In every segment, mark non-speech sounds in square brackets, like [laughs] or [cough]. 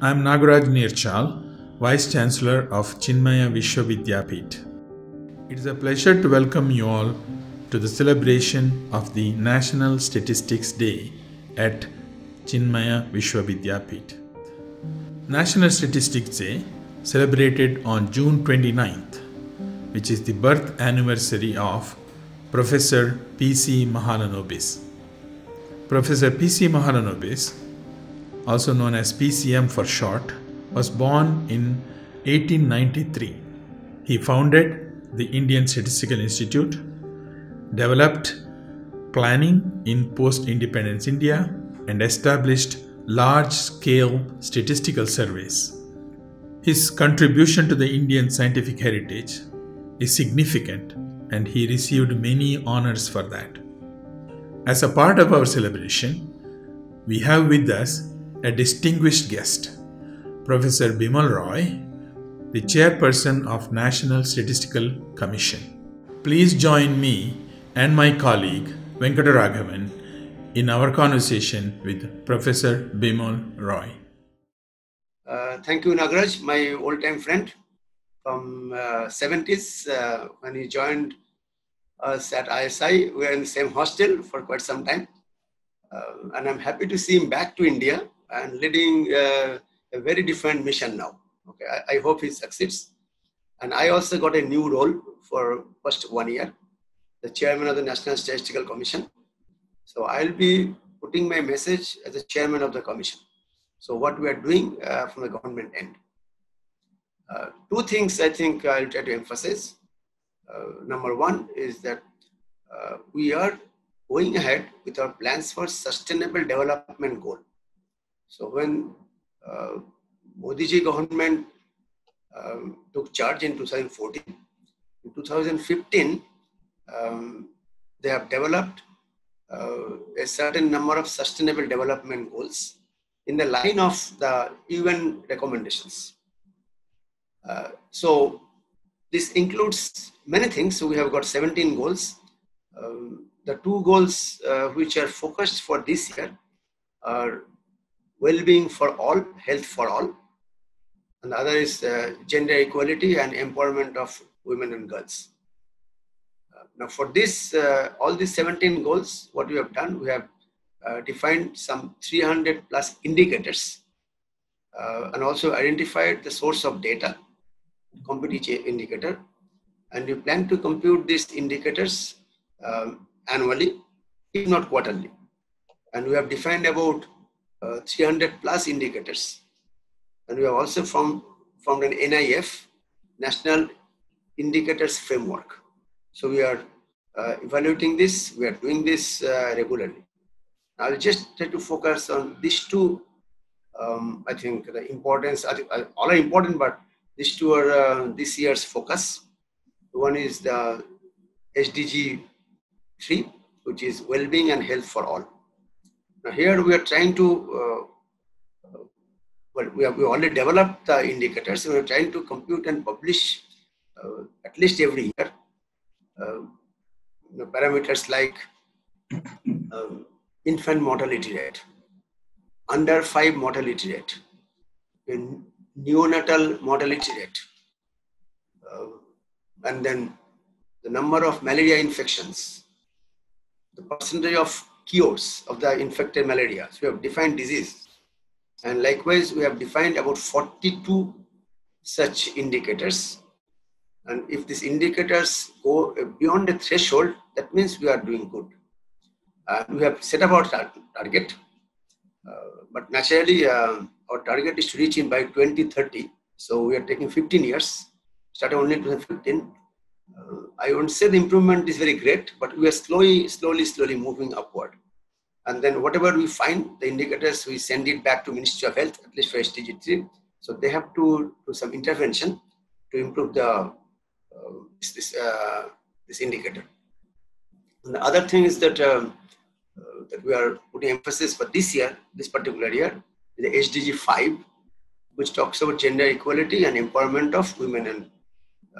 I am Nagaraj Neerchal, Vice Chancellor of Chinmaya Vishwavidyapeeth. It is a pleasure to welcome you all to the celebration of the National Statistics Day at Chinmaya Vishwavidyapeeth. National Statistics Day, celebrated on June 29th, which is the birth anniversary of Professor P.C. Mahalanobis. Professor P.C. Mahalanobis, also known as PCM for short, was born in 1893. He founded the Indian Statistical Institute, developed planning in post independence India, and established large scale statistical surveys. His contribution to the Indian scientific heritage is significant and he received many honors for that. As a part of our celebration, we have with us a distinguished guest, Professor Bimal Roy, the chairperson of National Statistical Commission. Please join me and my colleague Venkataraghavan in our conversation with Professor Bimal Roy. Uh, thank you, Nagraj, my old-time friend from uh, 70s uh, when he joined us at ISI. We were in the same hostel for quite some time. Uh, and I'm happy to see him back to India and leading uh, a very different mission now. Okay, I, I hope he succeeds. And I also got a new role for first one year, the chairman of the National Statistical Commission. So I'll be putting my message as the chairman of the commission. So what we are doing uh, from the government end. Uh, two things I think I'll try to emphasize. Uh, number one is that uh, we are going ahead with our plans for sustainable development goal. So when uh, Modi ji government um, took charge in 2014, in 2015, um, they have developed uh, a certain number of sustainable development goals in the line of the UN recommendations. Uh, so this includes many things. So we have got 17 goals. Um, the two goals uh, which are focused for this year are well-being for all, health for all, and the other is uh, gender equality and empowerment of women and girls. Uh, now for this, uh, all these 17 goals, what we have done, we have uh, defined some 300 plus indicators uh, and also identified the source of data, competitive indicator, and we plan to compute these indicators um, annually, if not quarterly. And we have defined about uh, 300 plus indicators. And we have also formed, formed an NIF, National Indicators Framework. So we are uh, evaluating this, we are doing this uh, regularly. I'll just try to focus on these two. Um, I think the importance, I think uh, all are important, but these two are uh, this year's focus. One is the SDG 3, which is well-being and health for all. Now here we are trying to, uh, well, we have we already developed the indicators. We are trying to compute and publish uh, at least every year uh, parameters like um, infant mortality rate, under five mortality rate, neonatal mortality rate, uh, and then the number of malaria infections, the percentage of cures of the infected malaria. So we have defined disease. And likewise, we have defined about 42 such indicators. And if these indicators go beyond the threshold, that means we are doing good. Uh, we have set up our tar target, uh, but naturally, uh, our target is to reach in by 2030. So we are taking 15 years, started only in 2015. I won't say the improvement is very great, but we are slowly, slowly, slowly moving upward. And then whatever we find, the indicators, we send it back to Ministry of Health, at least for SDG 3. So they have to do some intervention to improve the uh, this, uh, this indicator. And the other thing is that um, uh, that we are putting emphasis for this year, this particular year, the SDG 5, which talks about gender equality and empowerment of women and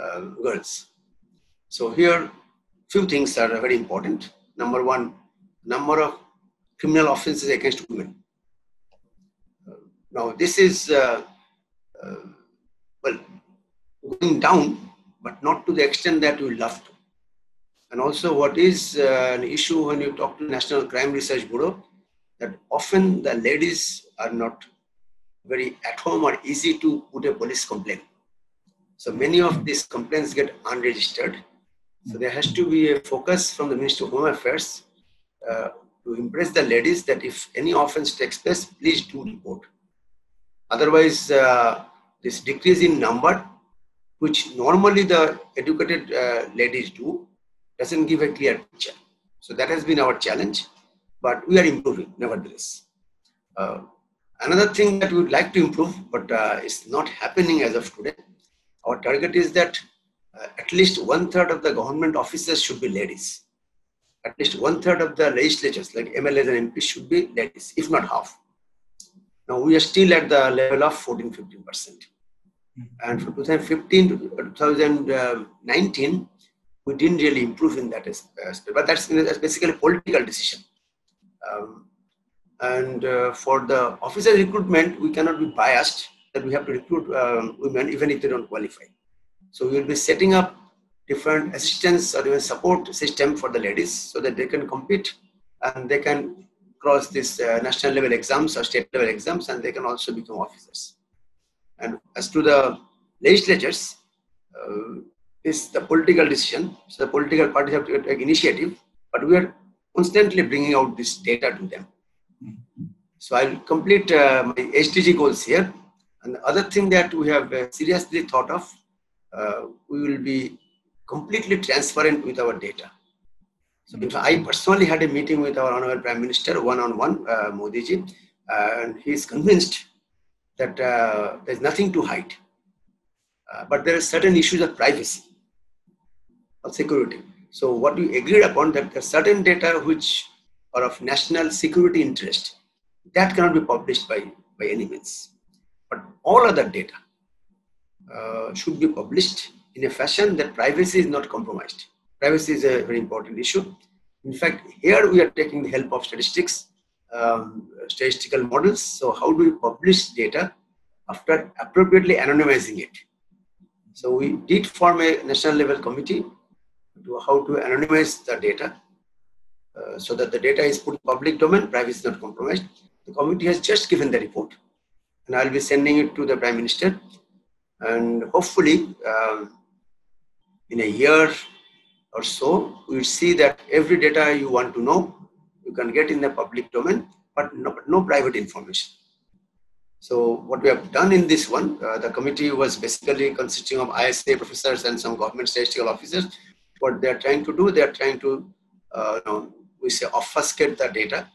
uh, girls. So here, few things are very important. Number one, number of criminal offenses against women. Now, this is, uh, uh, well, going down, but not to the extent that we love to. And also, what is uh, an issue when you talk to National Crime Research Bureau, that often the ladies are not very at home or easy to put a police complaint. So many of these complaints get unregistered. So there has to be a focus from the Ministry of Home Affairs uh, to impress the ladies that if any offense takes place, please do report. Otherwise, uh, this decrease in number, which normally the educated uh, ladies do, doesn't give a clear picture. So that has been our challenge, but we are improving nevertheless. Uh, another thing that we would like to improve, but uh, it's not happening as of today. Our target is that uh, at least one third of the government officers should be ladies. At least one third of the legislatures, like MLAs and MPs, should be ladies, if not half. Now we are still at the level of 14 15 percent. And from 2015 to 2019, we didn't really improve in that aspect. But that's, that's basically a political decision. Um, and uh, for the officer recruitment, we cannot be biased that we have to recruit um, women even if they don't qualify. So we will be setting up different assistance or even support system for the ladies so that they can compete and they can cross this uh, national level exams or state level exams and they can also become officers. And as to the legislatures, uh, the political decision. So the political parties have to take initiative, but we are constantly bringing out this data to them. So I'll complete uh, my SDG goals here. And the other thing that we have uh, seriously thought of, we will be completely transparent with our data. So fact, I personally had a meeting with our Honorable Prime Minister, one-on-one, uh, Modi ji, and he is convinced that uh, there's nothing to hide. Uh, but there are certain issues of privacy of security. So what we agreed upon that there are certain data which are of national security interest that cannot be published by, by any means. But all other data uh, should be published in a fashion that privacy is not compromised. Privacy is a very important issue. In fact, here we are taking the help of statistics, um, statistical models. So how do we publish data after appropriately anonymizing it? So we did form a national level committee to how to anonymize the data uh, so that the data is put in public domain, privacy is not compromised. The committee has just given the report and I'll be sending it to the Prime Minister and hopefully um, in a year or so, we'll see that every data you want to know, you can get in the public domain, but no, no private information. So what we have done in this one, uh, the committee was basically consisting of ISI professors and some government statistical officers what they're trying to do, they're trying to, uh, you know, we say, obfuscate the data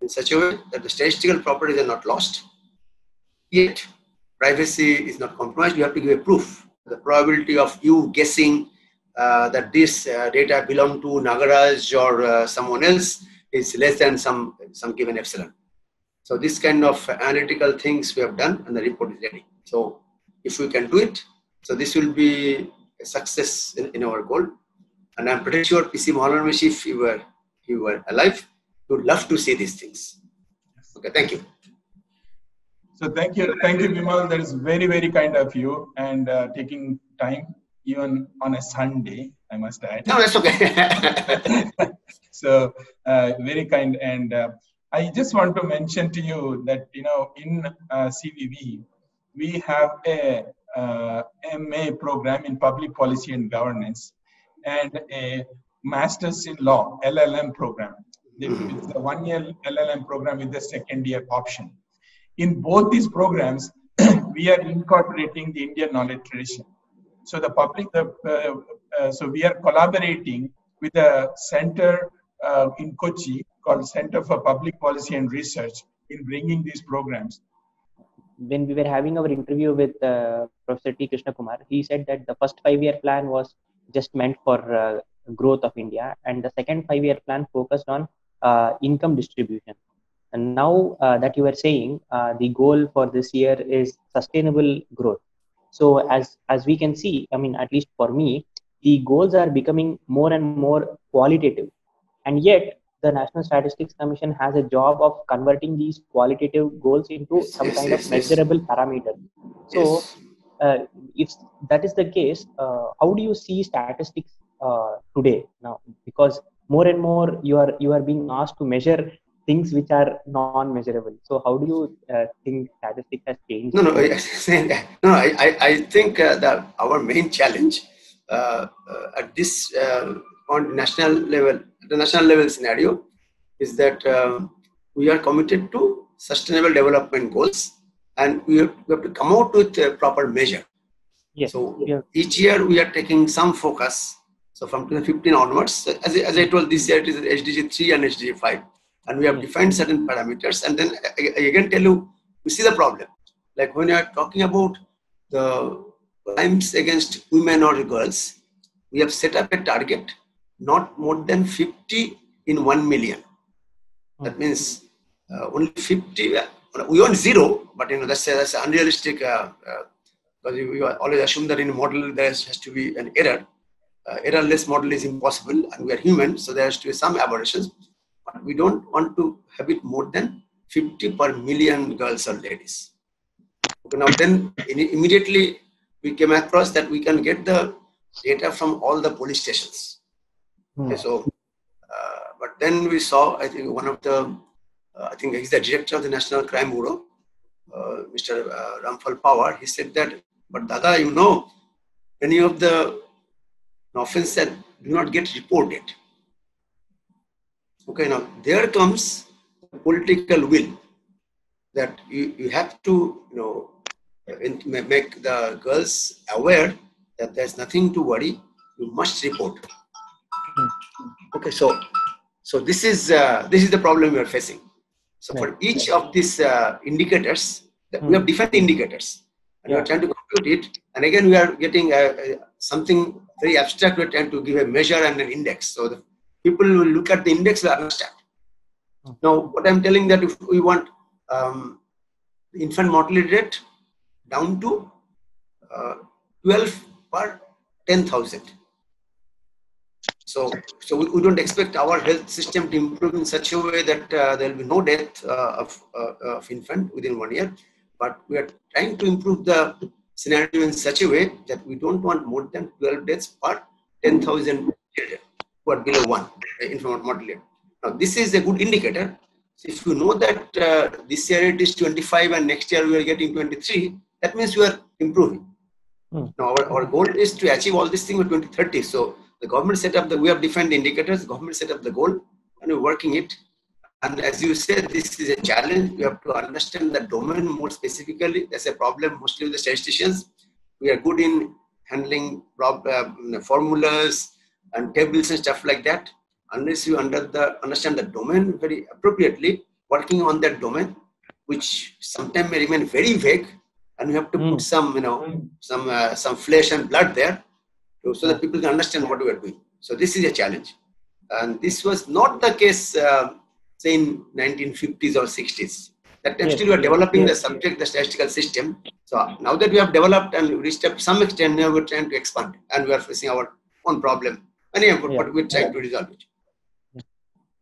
in such a way that the statistical properties are not lost, yet privacy is not compromised. You have to give a proof. The probability of you guessing uh, that this uh, data belong to Nagaraj or uh, someone else is less than some, some given epsilon. So this kind of analytical things we have done and the report is ready. So if we can do it, so this will be a success in, in our goal. And I'm pretty sure PC Mahalanobis you were, if you were alive, would love to see these things. Okay, thank you. So thank you, thank you, Bimal. That is very, very kind of you and uh, taking time even on a Sunday. I must add. No, that's okay. [laughs] so uh, very kind, and uh, I just want to mention to you that you know in uh, CVV we have a uh, MA program in public policy and governance, and a master's in law LLM program. It's a one-year LLM program with the second year option. In both these programs, [clears throat] we are incorporating the Indian knowledge tradition. So the public, the, uh, uh, so we are collaborating with a center uh, in Kochi called Center for Public Policy and Research in bringing these programs. When we were having our interview with uh, Professor T. Krishna Kumar, he said that the first five-year plan was just meant for uh, growth of India, and the second five-year plan focused on uh, income distribution. And now uh, that you are saying, uh, the goal for this year is sustainable growth. So as as we can see, I mean, at least for me, the goals are becoming more and more qualitative, and yet the National Statistics Commission has a job of converting these qualitative goals into Yes, some yes, kind yes, of measurable parameters. So, uh, if that is the case, uh, how do you see statistics uh, today now? Because more and more you are you are being asked to measure things which are non-measurable. So, how do you uh, think statistics has changed? No, no, I- [laughs] no. I, I, I think uh, that our main challenge uh, uh, at this uh, on national level, the national level scenario, is that um, we are committed to sustainable development goals, and we have, we have to come out with a proper measure. Yes. So each year we are taking some focus. So from 2015 onwards, as I, as I told this year, it is SDG 3 and SDG 5. And we have defined certain parameters. And then I, I again tell you, we see the problem. Like when you are talking about the crimes against women or girls, we have set up a target not more than 50 in 1 million. That means uh, only 50. Uh, we want zero, but you know that's that's unrealistic. Uh, uh, because we always assume that in a model there has to be an error. Uh, errorless model is impossible, and we are human, so there has to be some aberrations. But we don't want to have it more than 50 per million girls or ladies. Okay, now then immediately we came across that we can get the data from all the police stations. Hmm. Okay, so, uh, but then we saw, I think one of the, uh, I think he's the director of the National Crime Bureau, uh, Mr. Uh, Ramphal Pawar. He said that, but Dada, you know, many of the offenses do not get reported. Okay, now there comes political will that you, you have to, you know, make the girls aware that there's nothing to worry. You must report. Okay, so so this is uh, this is the problem we are facing. So for each of these uh, indicators, that we have different indicators, and we are trying to compute it. And again, we are getting uh, uh, something very abstract. We're trying to give a measure and an index. So the people will look at the index, will understand. Now, what I'm telling that if we want um, infant mortality rate down to uh, 12 per 10,000. So, so we, we don't expect our health system to improve in such a way that uh, there will be no death uh, of, uh, of infant within one year. But we are trying to improve the scenario in such a way that we don't want more than 12 deaths per 10,000 children who are below one uh, infant mortality. Now, this is a good indicator. So if you know that uh, this year it is 25 and next year we are getting 23, that means we are improving. Hmm. Now, our, our goal is to achieve all these things by 2030. So the government set up the, we have defined the indicators, government set up the goal and we're working it. And as you said, this is a challenge. We have to understand the domain more specifically. There's a problem mostly with the statisticians. We are good in handling prob- uh, formulas and tables and stuff like that. Unless you under the, understand the domain very appropriately, working on that domain, which sometimes may remain very vague, and you have to Mm. put some, you know, some uh, some flesh and blood there, so, so that people can understand what we are doing. So this is a challenge, and this was not the case, uh, say in 1950s or 60s. That time Yes, still we are yes, developing the subject, the statistical system. So now that we have developed and reached up to some extent, now we're trying to expand, and we are facing our own problem. Anyhow, but, Yeah. but we're trying to resolve it.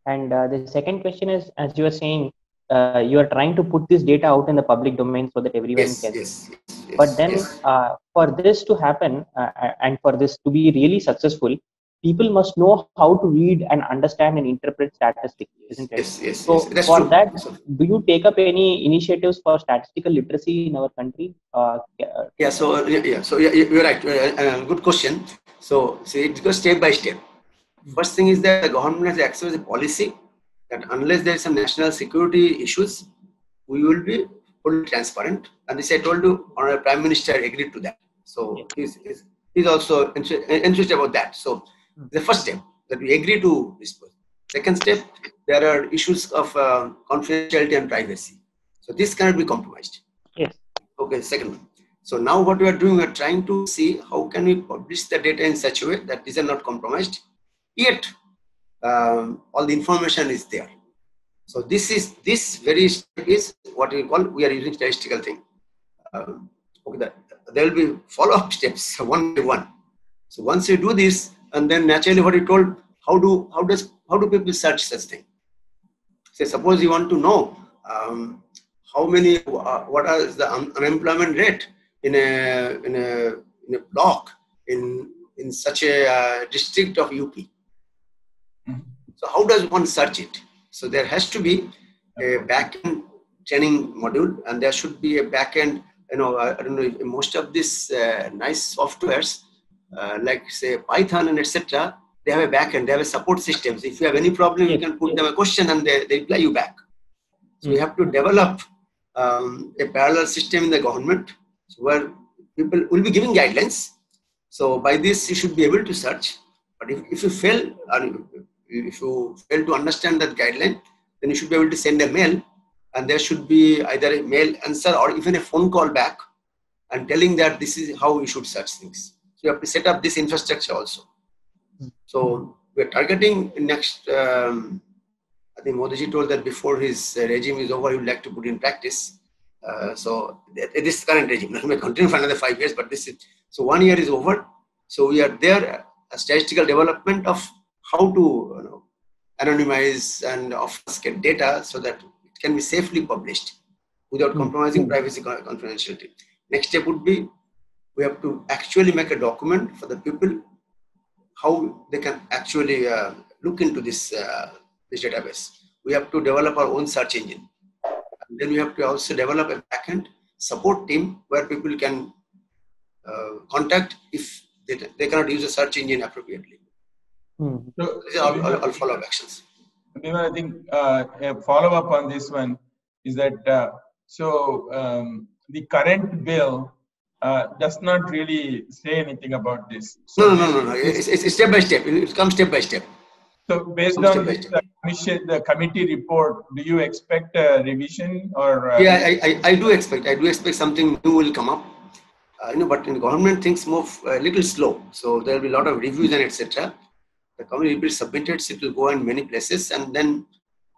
And uh, the second question is, as you were saying, uh, you are trying to put this data out in the public domain so that everyone Yes, can. yes, yes, yes. But then, uh, for this to happen uh, and for this to be really successful, people must know how to read and understand and interpret statistics, isn't it? yes, yes, So yes. For true. that, do you take up any initiatives for statistical literacy in our country? Uh, uh, Yeah, so uh, yeah, yeah, so yeah, you- you're right. Uh, uh, good question. So, so it goes step by step. First thing is that the government has accepted a policy that unless there is some national security issues, we will be fully transparent. And this I told you, our Prime Minister agreed to that. So he's, he's, he's also interested about that. So the first step that we agree to this. Second step, there are issues of uh, confidentiality and privacy. So this cannot be compromised. yes. Okay, second one. So now what we are doing, we are trying to see how can we publish the data in such a way that these are not compromised, yet um, all the information is there. So this is this very is what we call we are using statistical thing. Um, okay, that, there will be follow-up [laughs] steps one by one. So once you do this, and then naturally what you told, how do how does how do people search such thing? Say, suppose you want to know um, how many uh, what is the un- unemployment rate in a in a in a block in in such a uh, district of UP. Mhm. So how does one search it? So there has to be a backend training module, and there should be a backend. You know, I, I don't know. Most of these uh, nice softwares, uh, like say Python and etc., they have a backend. They have a support systems. If you have any problem, you can put them a question, and they, they reply you back. So we have to develop um, a parallel system in the government where people will be giving guidelines. So by this, you should be able to search. But if, if you fail, or if you fail to understand that guideline, then you should be able to send a mail, and there should be either a mail answer or even a phone call back, and telling that this is how you should search things. You have to set up this infrastructure also. So we're targeting next. Um, I think Modiji told that before his uh, regime is over, he would like to put in practice. Uh, so this current regime [laughs] may continue for another five years, but this is so one year is over. So we are there. A statistical development of how to you know, anonymize and obfuscate data so that it can be safely published without Hmm. compromising privacy confidentiality. Next step would be we have to actually make a document for the people how they can actually uh, look into this uh, this database. We have to develop our own search engine. And then we have to also develop a backend support team where people can uh, contact if they, they cannot use a search engine appropriately. Hmm. So, These are all, all, all follow-up actions. Bimal, I think uh, a follow up on this one is that uh, so um, the current bill uh, does not really say anything about this. No, So, no, no, no, no. It's, it's, it's step by step. It comes step by step. so based on step. the committee report, do you expect a revision or? Uh, Yeah, I, I, I do expect. I do expect something new will come up. Uh, you know, but in government things move a little slow, so there will be a lot of reviews and etc. The committee will be submitted. so It will go in many places, and then.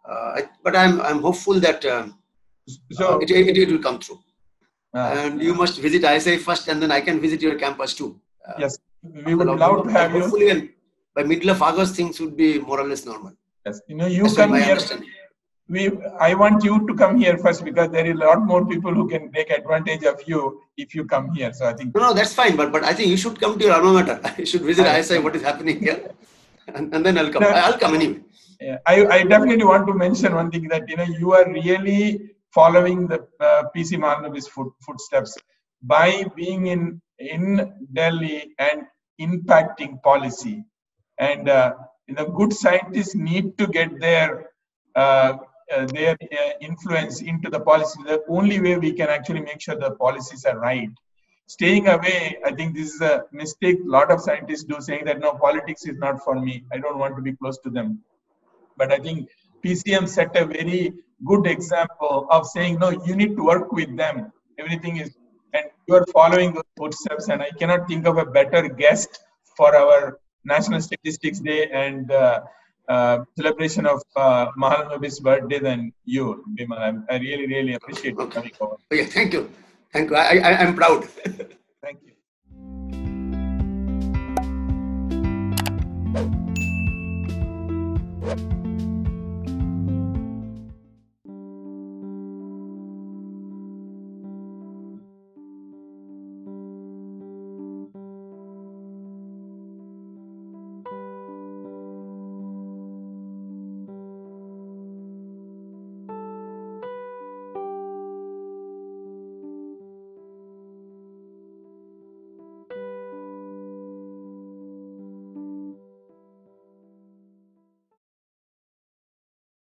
Uh, I, but I'm I'm hopeful that um, so it, it, it will come through. Uh, And you must visit ISI first, and then I can visit your campus too. Uh, yes, we would love to have you. Hopefully, by middle of August, things would be more or less normal. Yes, you know, you That's come here. We, I want you to come here first because there are a lot more people who can take advantage of you if you come here. So I think No, no, that's fine. But but I think you should come to your alma mater. [laughs] You should visit I- ISI. What is happening here? [laughs] And, and then I'll come. No. I'll come anyway. Yeah, I, I definitely want to mention one thing that you know you are really following the uh, PC Mahalanobis foot, footsteps by being in in Delhi and impacting policy. And uh, know, good scientists need to get their uh, uh, their uh, influence into the policy. The only way we can actually make sure the policies are right. Staying away, I think this is a mistake. A lot of scientists do saying that no, politics is not for me. I don't want to be close to them but I think PCM set a very good example of saying, no, you need to work with them. Everything is, and you are following those footsteps. And I cannot think of a better guest for our National Statistics Day and uh, uh, celebration of uh, Mahalanobis birthday than you, Bimal. I'm, I really, really appreciate you coming over. Yeah, thank you. Thank you. I, I, I'm proud. [laughs]